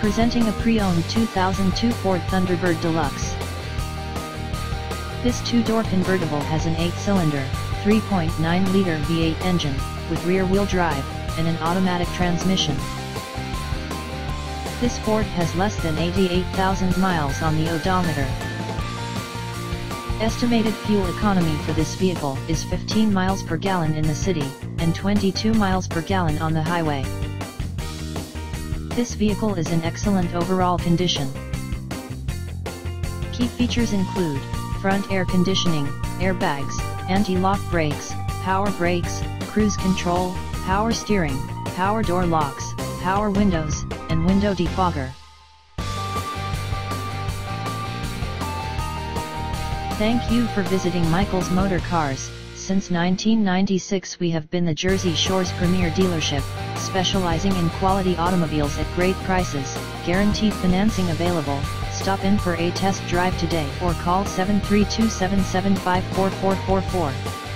Presenting a pre-owned 2002 Ford Thunderbird Deluxe. This two-door convertible has an 8-cylinder, 3.9-liter V8 engine, with rear-wheel drive, and an automatic transmission. This Ford has less than 88,000 miles on the odometer. Estimated fuel economy for this vehicle is 15 miles per gallon in the city, and 22 miles per gallon on the highway. This vehicle is in excellent overall condition. Key features include, front air conditioning, airbags, anti-lock brakes, power brakes, cruise control, power steering, power door locks, power windows, and window defogger. Thank you for visiting Michael's Motor Cars. Since 1996 we have been the Jersey Shore's premier dealership, specializing in quality automobiles at great prices, guaranteed financing available, stop in for a test drive today or call 732 775 4444.